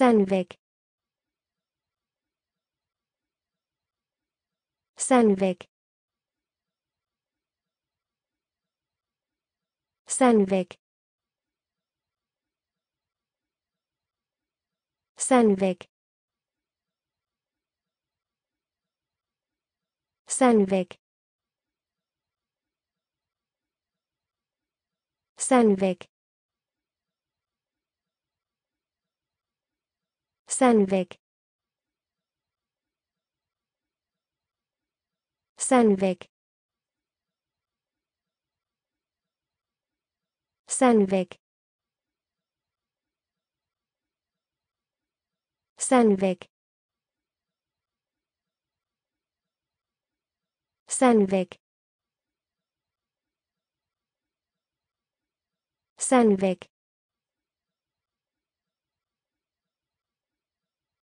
Sandvik. Sandvik. Sandvik. Sandvik. Sandvik. Sandvik. Sandvik. Sandvik. Sandvik. Sandvik. Sandvik. Sandvik.